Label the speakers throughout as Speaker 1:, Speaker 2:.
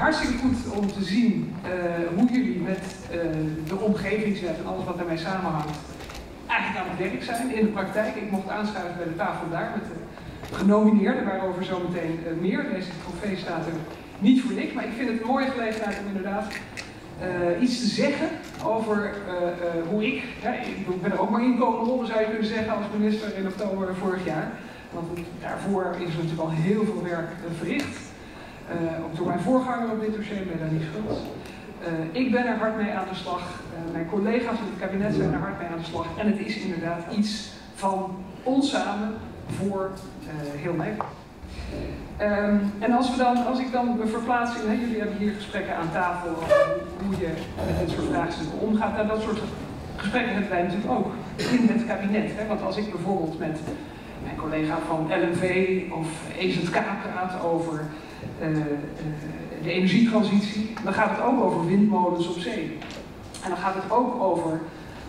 Speaker 1: hartstikke goed om te zien uh, hoe jullie met uh, de omgevingswet en alles wat daarmee samenhangt eigenlijk aan het werk zijn in de praktijk. Ik mocht aanschuiven bij de tafel daar met de genomineerden, waarover zometeen uh, meer. Deze trofee staat er niet voor niks, maar ik vind het een mooie gelegenheid om inderdaad iets te zeggen over hoe ik, ik ben er ook maar in komen rollen zou je kunnen zeggen als minister in oktober vorig jaar. Want daarvoor is natuurlijk al heel veel werk verricht. Uh, ook door mijn voorganger op dit dossier, niet schuld. Uh, ik ben er hard mee aan de slag. Uh, mijn collega's in het kabinet zijn er hard mee aan de slag. En het is inderdaad iets van ons samen voor heel Nederland. Um, en als, we dan, als ik dan me verplaats in, jullie hebben hier gesprekken aan tafel over hoe je met dit soort vraagstukken omgaat. Nou, dat soort gesprekken hebben wij natuurlijk ook in het kabinet. Hè? Want als ik bijvoorbeeld met mijn collega van LNV of EZK praat over uh, uh, de energietransitie, dan gaat het ook over windmolens op zee. En dan gaat het ook over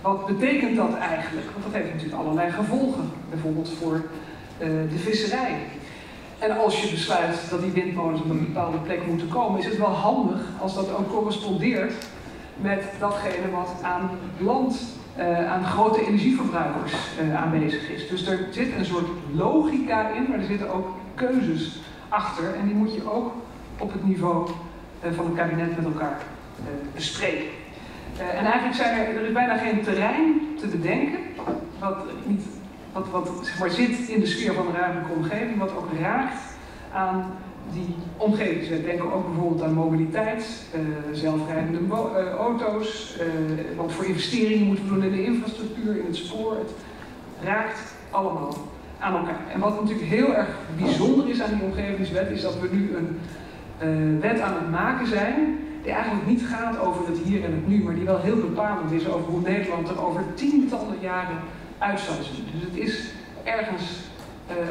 Speaker 1: wat betekent dat eigenlijk? Want dat heeft natuurlijk allerlei gevolgen, bijvoorbeeld voor uh, de visserij. En als je besluit dat die windmolens op een bepaalde plek moeten komen, is het wel handig als dat ook correspondeert met datgene wat aan land uh, aan grote energieverbruikers uh, aanwezig is. Dus er zit een soort logica in, maar er zitten ook keuzes achter. En die moet je ook op het niveau uh, van het kabinet met elkaar bespreken. en eigenlijk zijn er, is bijna geen terrein te bedenken wat, niet, wat, wat zit in de sfeer van de ruimtelijke omgeving, wat ook raakt aan die omgevingswet. Denken ook bijvoorbeeld aan mobiliteit, uh, zelfrijdende uh, auto's, uh, wat voor investeringen moeten we doen in de infrastructuur, in het spoor. Het raakt allemaal aan elkaar. En wat natuurlijk heel erg bijzonder is aan die omgevingswet, is dat we nu een wet aan het maken zijn die eigenlijk niet gaat over het hier en het nu, maar die wel heel bepalend is over hoe Nederland er over tientallen jaren uit zal zien. Dus het is ergens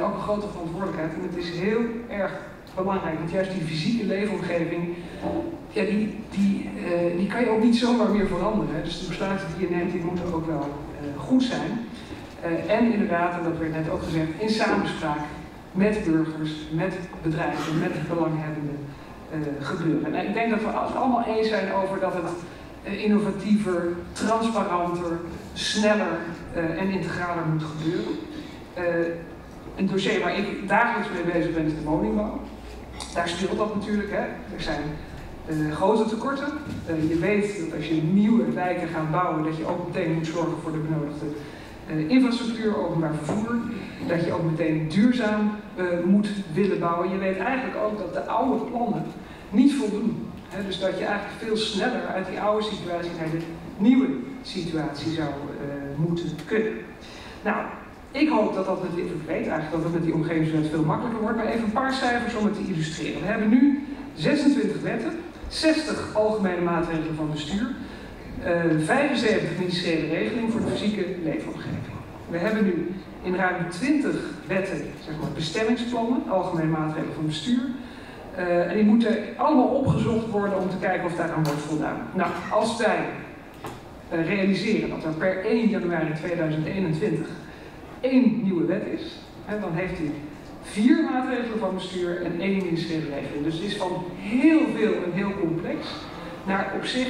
Speaker 1: ook een grote verantwoordelijkheid en het is heel erg belangrijk. Want juist die fysieke leefomgeving, ja, die, die, uh, die kan je ook niet zomaar meer veranderen. Dus de besluiten die je neemt, die moeten ook wel uh, goed zijn. Uh, en inderdaad, en dat werd net ook gezegd, in samenspraak met burgers, met bedrijven, met belanghebbenden gebeuren. En ik denk dat we het allemaal eens zijn over dat het innovatiever, transparanter, sneller en integraler moet gebeuren. een dossier waar ik dagelijks mee bezig ben is de woningbouw daar speelt dat natuurlijk. Hè. Er zijn uh, grote tekorten. Uh, je weet dat als je nieuwe wijken gaat bouwen, dat je ook meteen moet zorgen voor de benodigde uh, infrastructuur, openbaar vervoer. Dat je ook meteen duurzaam moet willen bouwen. Je weet eigenlijk ook dat de oude plannen niet voldoen. Dus dat je eigenlijk veel sneller uit die oude situatie naar de nieuwe situatie zou moeten kunnen. Nou, ik hoop dat dat met, ik weet eigenlijk dat het met die omgevingswet veel makkelijker wordt, maar even een paar cijfers om het te illustreren. We hebben nu 26 wetten, 60 algemene maatregelen van bestuur, uh, 75 ministeriële regelingen voor de fysieke leefomgeving. We hebben nu in ruim 20 wetten zeg maar, bestemmingsplannen, algemene maatregelen van bestuur. Uh, en die moeten allemaal opgezocht worden om te kijken of daaraan wordt voldaan. Nou, als wij uh, realiseren dat er per 1 januari 2021 één nieuwe wet is, dan heeft hij vier maatregelen van bestuur en één ministeriële regeling. Dus het is van heel veel en heel complex naar op zich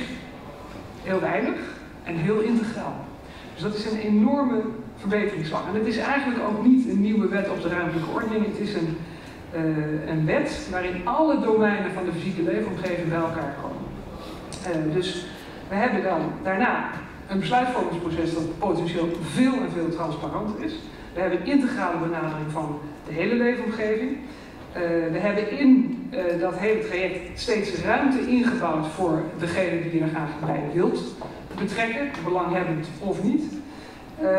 Speaker 1: heel weinig en heel integraal. Dus dat is een enorme verbeteringsslag. En het is eigenlijk ook niet een nieuwe wet op de ruimtelijke ordening. Het is een, uh, een wet waarin alle domeinen van de fysieke leefomgeving bij elkaar komen. Uh, dus we hebben dan daarna een besluitvormingsproces dat potentieel veel en veel transparanter is. We hebben integrale benadering van de hele leefomgeving. Uh, we hebben in uh, dat hele traject steeds ruimte ingebouwd voor degene die je er graag bij wilt betrekken, belanghebbend of niet. Uh,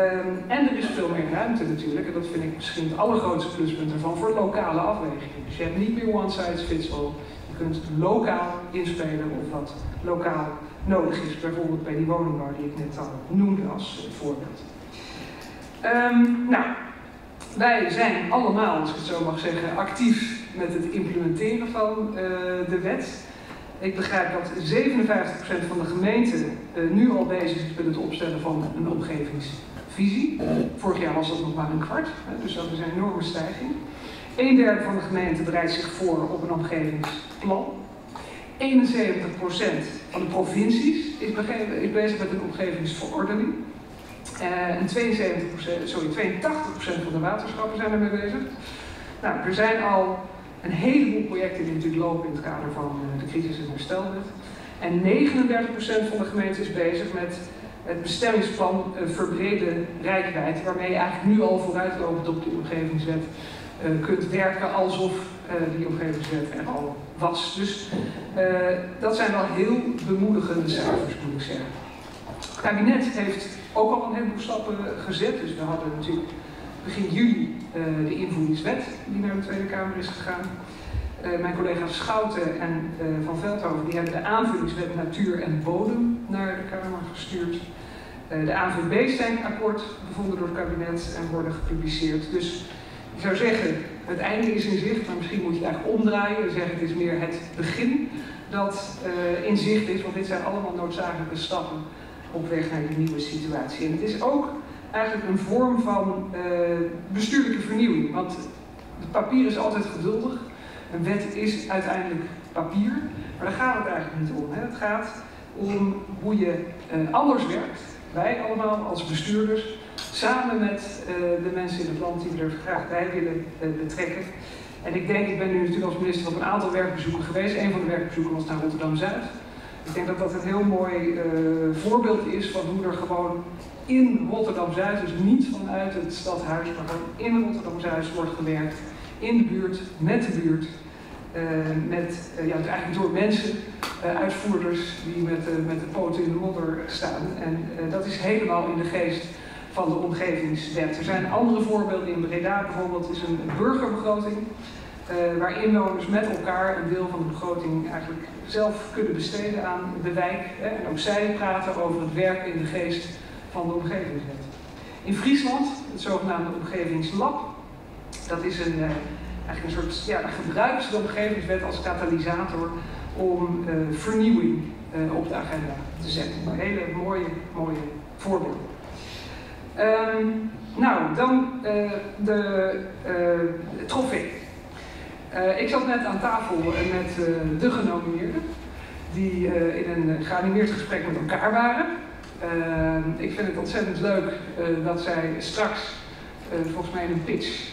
Speaker 1: en er is veel meer ruimte natuurlijk, en dat vind ik misschien het allergrootste pluspunt ervan, voor lokale afwegingen. Dus je hebt niet meer one size fits all. Je kunt lokaal inspelen of wat lokaal nodig is, bijvoorbeeld bij die woningbouw die ik net al noemde als voorbeeld. Um, nou, wij zijn allemaal, als ik het zo mag zeggen, actief met het implementeren van uh, de wet. Ik begrijp dat 57% van de gemeenten uh, nu al bezig is met het opstellen van een omgevingsvisie. Vorig jaar was dat nog maar een kwart, hè, dus dat is een enorme stijging. Een derde van de gemeenten bereidt zich voor op een omgevingsplan. Van de provincies is, bezig met een omgevingsverordening. Uh, en 72%, sorry, 82% van de waterschappen zijn ermee bezig. Nou, er zijn al een heleboel projecten die natuurlijk lopen in het kader van uh, de crisis- en herstelwet. En 39% van de gemeenten is bezig met het bestemmingsplan uh, verbrede rijkwijd, waarmee je eigenlijk nu al vooruitlopend op de omgevingswet kunt werken alsof die omgevingswet er al was. Dus dat zijn wel heel bemoedigende cijfers, moet ik zeggen. Het kabinet heeft ook al een heleboel stappen gezet. Dus we hadden natuurlijk begin juli uh, de invoeringswet die naar de Tweede Kamer is gegaan. Uh, mijn collega's Schouten en uh, Van Veldhoven die hebben de aanvullingswet Natuur en Bodem naar de Kamer gestuurd. de AVB-akkoord gevonden door het kabinet en worden gepubliceerd. Dus ik zou zeggen, het einde is in zicht, maar misschien moet je het eigenlijk omdraaien en zeggen het is meer het begin dat in zicht is, want dit zijn allemaal noodzakelijke stappen op weg naar die nieuwe situatie. En het is ook eigenlijk een vorm van uh, bestuurlijke vernieuwing. Want het papier is altijd geduldig. Een wet is uiteindelijk papier. Maar daar gaat het eigenlijk niet om. Hè. Het gaat om hoe je uh, anders werkt. Wij allemaal als bestuurders, samen met uh, de mensen in het land die er graag bij willen betrekken. En ik denk, ik ben nu natuurlijk als minister op een aantal werkbezoeken geweest. Een van de werkbezoeken was naar Rotterdam-Zuid. Ik denk dat dat een heel mooi uh, voorbeeld is van hoe er gewoon in Rotterdam-Zuid, dus niet vanuit het stadhuis, maar gewoon in Rotterdam-Zuid wordt gewerkt. In de buurt, met de buurt. Met, ja, eigenlijk door mensen, uitvoerders die met, met de poten in de modder staan. En dat is helemaal in de geest van de omgevingswet. Er zijn andere voorbeelden in Breda, bijvoorbeeld is een burgerbegroting. Uh, waar inwoners met elkaar een deel van de begroting eigenlijk zelf kunnen besteden aan de wijk. Hè, en ook zij praten over het werken in de geest van de omgevingswet. In Friesland, het zogenaamde omgevingslab, dat is een, uh, eigenlijk een soort, ja, ze de omgevingswet als katalysator om uh, vernieuwing op de agenda te zetten. Een hele mooie, mooie voorbeelden. Um, nou, dan de trofee. Uh, ik zat net aan tafel met uh, de genomineerden, die uh, in een geanimeerd gesprek met elkaar waren. ik vind het ontzettend leuk dat zij straks, volgens mij in een pitch,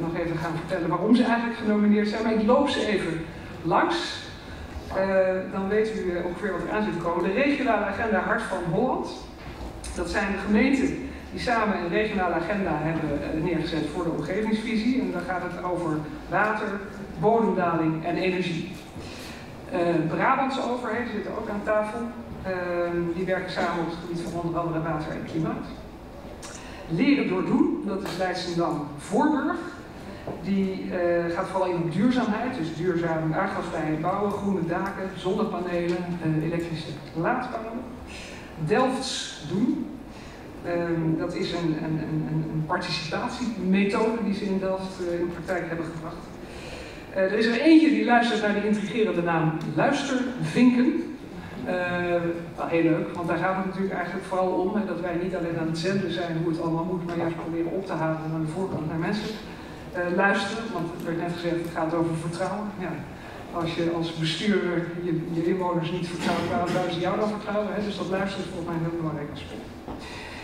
Speaker 1: nog even gaan vertellen waarom ze eigenlijk genomineerd zijn. Maar ik loop ze even langs. dan weet u ongeveer wat er aan zit te komen. De regionale agenda Hart van Holland. Dat zijn de gemeenten die samen een regionale agenda hebben eh, neergezet voor de omgevingsvisie. En dan gaat het over water, bodemdaling en energie. Uh, Brabantse overheden zitten ook aan tafel. Uh, die werken samen op het gebied van onder andere water en klimaat. Leren door doen, dat is Leidschendam Voorburg. Die uh, gaat vooral in op duurzaamheid, dus duurzaam aardgasvrij bouwen, groene daken, zonnepanelen, elektrische laadpalen. Delfts doen, Um, dat is een, een, een, een, participatiemethode die ze in Delft uh, in praktijk hebben gebracht. Uh, er is er eentje die luistert naar de intrigerende naam Luistervinken. Uh, wel heel leuk, want daar gaat het natuurlijk eigenlijk vooral om dat wij niet alleen aan het zenden zijn hoe het allemaal moet, maar juist proberen op te halen aan de voorkant naar mensen luisteren. Want er werd net gezegd, het gaat over vertrouwen. Ja, als je als bestuurder je, je inwoners niet vertrouwt, waarom zouden ze jou dan vertrouwen? Hè? Dus dat luisteren is volgens mij een heel belangrijk aspect.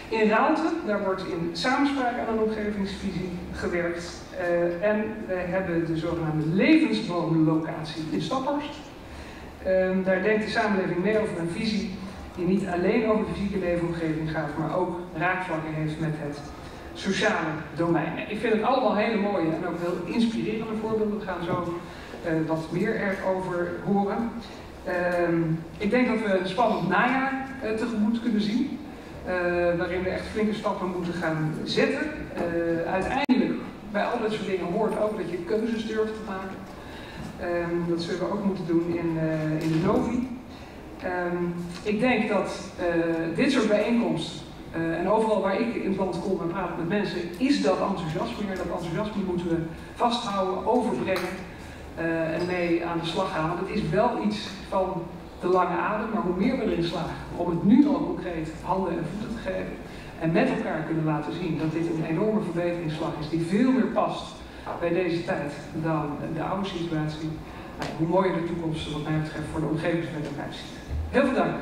Speaker 1: In Raalte, daar wordt in samenspraak aan een omgevingsvisie gewerkt. Uh, en wij hebben de zogenaamde levensboomlocatie in Staphorst. Uh, daar denkt de samenleving mee over een visie die niet alleen over de fysieke leefomgeving gaat, maar ook raakvlakken heeft met het sociale domein. Ik vind het allemaal hele mooie en ook heel inspirerende voorbeelden. We gaan zo uh, wat meer erover horen. Ehm, ik denk dat we een spannend najaar uh, tegemoet kunnen zien. Uh, waarin we echt flinke stappen moeten gaan zetten. Uh, uiteindelijk, bij al dit soort dingen hoort ook dat je keuzes durft te maken. Um, dat zullen we ook moeten doen in, uh, in de Novi. Um, ik denk dat dit soort bijeenkomsten, en overal waar ik in het land kom en praat met mensen, is dat enthousiasme. Dat enthousiasme moeten we vasthouden, overbrengen en mee aan de slag gaan. Want het is wel iets van de lange adem, maar hoe meer we erin slagen om het nu al concreet handen en voeten te geven en met elkaar kunnen laten zien dat dit een enorme verbeteringsslag is die veel meer past bij deze tijd dan de oude situatie, nou, hoe mooier de toekomst wat mij betreft voor de omgevingswet ook uitziet. Heel veel dank.